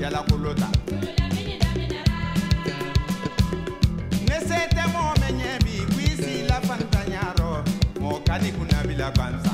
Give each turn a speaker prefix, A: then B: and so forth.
A: yala kulota. Ne se tɛ mɔgɔ mɛn ɲɛ bi kwisi la fantanyaro, mo ka kunabila kunnabila